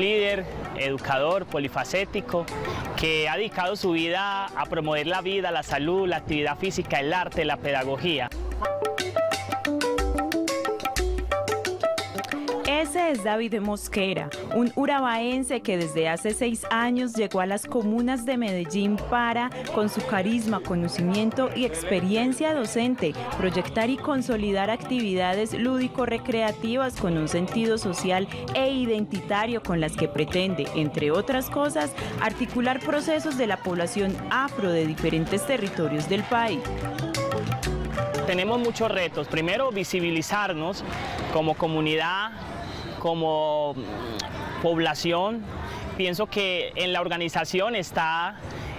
líder, educador, polifacético, que ha dedicado su vida a promover la vida, la salud, la actividad física, el arte, la pedagogía. Es David Mosquera, un urabaense que desde hace seis años llegó a las comunas de Medellín para, con su carisma, conocimiento y experiencia docente, proyectar y consolidar actividades lúdico-recreativas con un sentido social e identitario con las que pretende, entre otras cosas, articular procesos de la población afro de diferentes territorios del país tenemos muchos retos. Primero, visibilizarnos como comunidad, como población. Pienso que en la organización está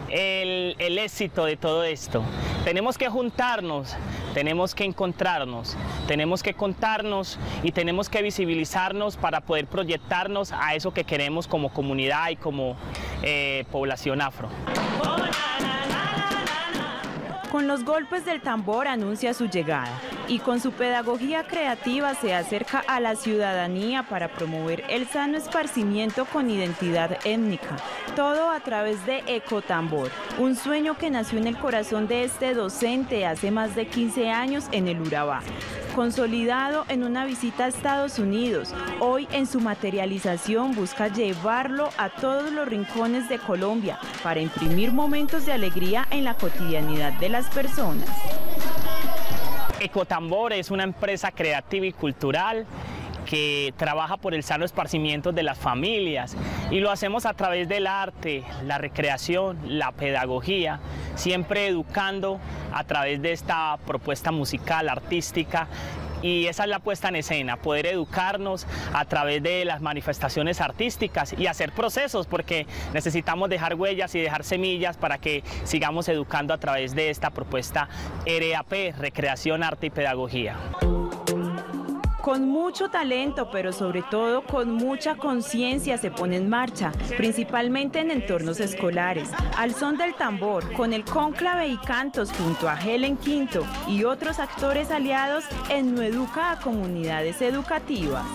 el, el, éxito de todo esto. Tenemos que juntarnos, tenemos que encontrarnos, tenemos que contarnos y tenemos que visibilizarnos para poder proyectarnos a eso que queremos como comunidad y como eh, población afro. Con los golpes del tambor anuncia su llegada y con su pedagogía creativa se acerca a la ciudadanía para promover el sano esparcimiento con identidad étnica. Todo a través de Ecotambor, un sueño que nació en el corazón de este docente hace más de 15 años en el Urabá consolidado en una visita a Estados Unidos. Hoy en su materialización busca llevarlo a todos los rincones de Colombia para imprimir momentos de alegría en la cotidianidad de las personas. Ecotambor es una empresa creativa y cultural que trabaja por el sano esparcimiento de las familias. Y lo hacemos a través del arte, la recreación, la pedagogía, siempre educando a través de esta propuesta musical, artística y esa es la puesta en escena, poder educarnos a través de las manifestaciones artísticas y hacer procesos, porque necesitamos dejar huellas y dejar semillas para que sigamos educando a través de esta propuesta RAP, Recreación, Arte y Pedagogía con mucho talento, pero sobre todo con mucha conciencia se pone en marcha, principalmente en entornos escolares, al son del tambor, con el cónclave y cantos junto a Helen Quinto y otros actores aliados en Nueduca a comunidades educativas.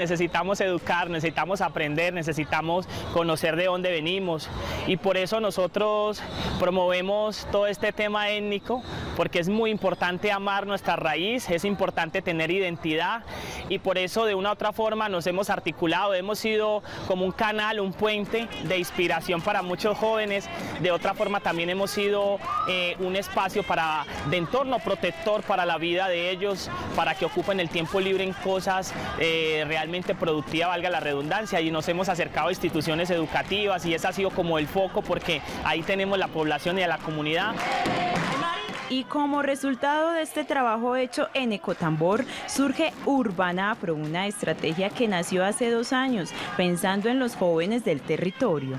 Necesitamos educar, necesitamos aprender, necesitamos conocer de dónde venimos. Y por eso nosotros promovemos todo este tema étnico porque es muy importante amar nuestra raíz, es importante tener identidad y por eso de una u otra forma nos hemos articulado, hemos sido como un canal, un puente de inspiración para muchos jóvenes, de otra forma también hemos sido eh, un espacio para, de entorno protector para la vida de ellos, para que ocupen el tiempo libre en cosas eh, realmente productiva, valga la redundancia, y nos hemos acercado a instituciones educativas y ese ha sido como el foco porque ahí tenemos la población y a la comunidad. Y como resultado de este trabajo hecho en Ecotambor, surge Urbanafro, una estrategia que nació hace dos años, pensando en los jóvenes del territorio.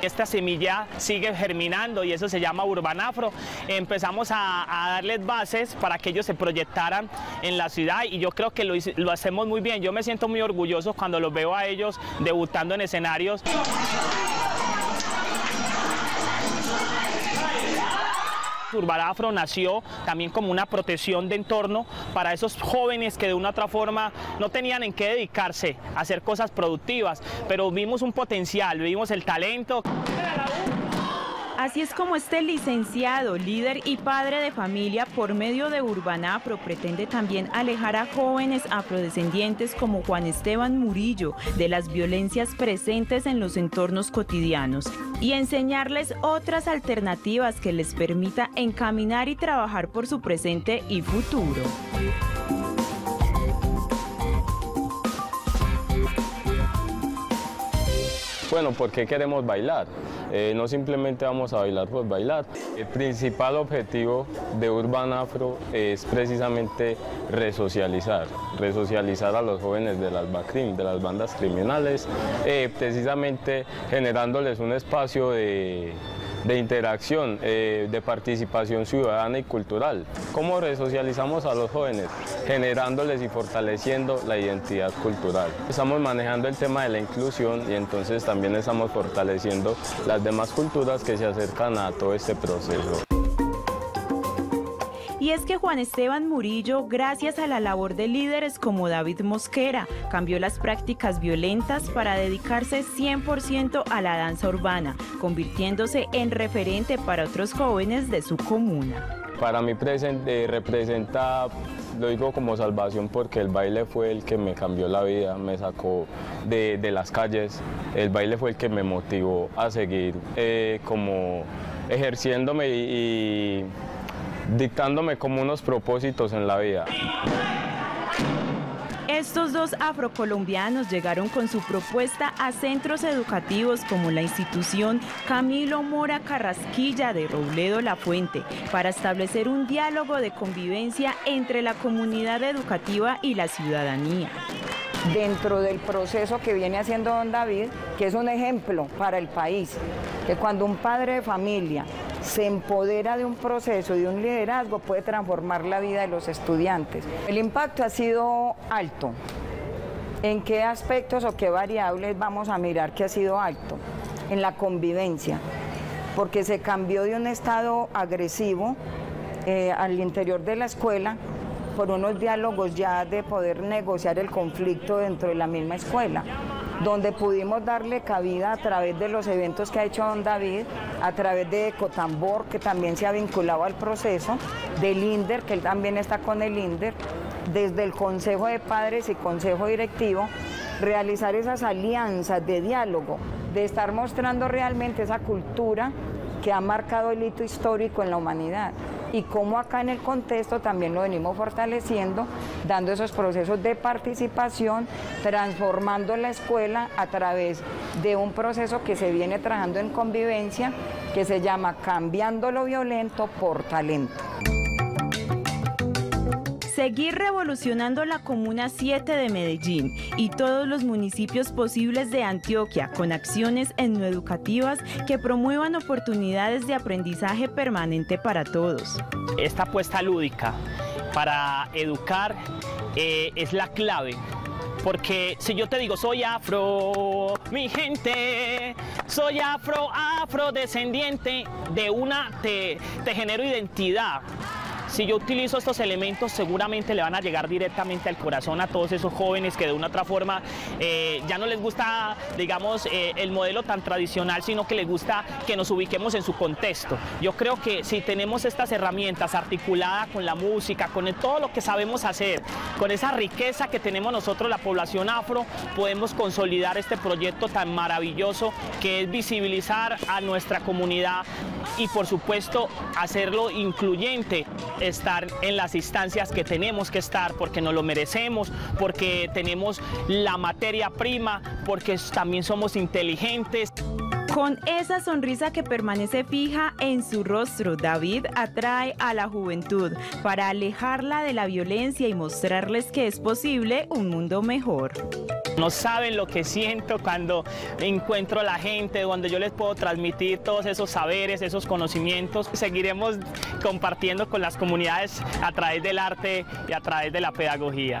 Esta semilla sigue germinando y eso se llama Urbanafro. Empezamos a, darles bases para que ellos se proyectaran en la ciudad y yo creo que lo hacemos muy bien. Yo me siento muy orgulloso cuando los veo a ellos debutando en escenarios. Urbanafro nació también como una protección de entorno para esos jóvenes que de una u otra forma no tenían en qué dedicarse a hacer cosas productivas, pero vimos un potencial, vimos el talento. Así es como este licenciado, líder y padre de familia por medio de Urbanafro pretende también alejar a jóvenes afrodescendientes como Juan Esteban Murillo de las violencias presentes en los entornos cotidianos y enseñarles otras alternativas que les permita encaminar y trabajar por su presente y futuro. Bueno, ¿por qué queremos bailar? Eh, no simplemente vamos a bailar por bailar. El principal objetivo de Urban Afro es precisamente resocializar, resocializar a los jóvenes de las BACRIM, de las bandas criminales, eh, precisamente generándoles un espacio de de interacción, eh, de participación ciudadana y cultural. ¿Cómo resocializamos a los jóvenes? Generándoles y fortaleciendo la identidad cultural. Estamos manejando el tema de la inclusión y entonces también estamos fortaleciendo las demás culturas que se acercan a todo este proceso. Y es que Juan Esteban Murillo, gracias a la labor de líderes como David Mosquera, cambió las prácticas violentas para dedicarse 100% a la danza urbana, convirtiéndose en referente para otros jóvenes de su comuna. Para mí presente, representa, lo digo como salvación porque el baile fue el que me cambió la vida, me sacó de, las calles, el baile fue el que me motivó a seguir eh, como ejerciéndome y dictándome como unos propósitos en la vida. Estos dos afrocolombianos llegaron con su propuesta a centros educativos como la institución Camilo Mora Carrasquilla de Robledo La Fuente para establecer un diálogo de convivencia entre la comunidad educativa y la ciudadanía dentro del proceso que viene haciendo don David, que es un ejemplo para el país, que cuando un padre de familia se empodera de un proceso, de un liderazgo, puede transformar la vida de los estudiantes. El impacto ha sido alto. ¿En qué aspectos o qué variables vamos a mirar que ha sido alto? En la convivencia, porque se cambió de un estado agresivo eh, al interior de la escuela por unos diálogos ya de poder negociar el conflicto dentro de la misma escuela donde pudimos darle cabida a través de los eventos que ha hecho don David, a través de Ecotambor, que también se ha vinculado al proceso, del INDER, que él también está con el INDER, desde el Consejo de Padres y Consejo Directivo, realizar esas alianzas de diálogo, de estar mostrando realmente esa cultura que ha marcado el hito histórico en la humanidad y cómo acá en el contexto también lo venimos fortaleciendo, dando esos procesos de participación, transformando la escuela a través de un proceso que se viene trabajando en convivencia que se llama Cambiando lo violento por talento. Seguir revolucionando la Comuna 7 de Medellín y todos los municipios posibles de Antioquia con acciones educativas que promuevan oportunidades de aprendizaje permanente para todos. Esta apuesta lúdica para educar eh, es la clave porque si yo te digo soy afro, mi gente, soy afro, afrodescendiente, de una te, te genero identidad. Si yo utilizo estos elementos, seguramente le van a llegar directamente al corazón a todos esos jóvenes que de una otra forma eh, ya no les gusta, digamos, eh, el modelo tan tradicional, sino que les gusta que nos ubiquemos en su contexto. Yo creo que si tenemos estas herramientas articuladas con la música, con todo lo que sabemos hacer, con esa riqueza que tenemos nosotros, la población afro, podemos consolidar este proyecto tan maravilloso que es visibilizar a nuestra comunidad y por supuesto hacerlo incluyente estar en las instancias que tenemos que estar, porque nos lo merecemos, porque tenemos la materia prima, porque también somos inteligentes. Con esa sonrisa que permanece fija en su rostro, David atrae a la juventud para alejarla de la violencia y mostrarles que es posible un mundo mejor. No saben lo que siento cuando encuentro a la gente, donde yo les puedo transmitir todos esos saberes, esos conocimientos. Seguiremos compartiendo con las comunidades a través del arte y a través de la pedagogía.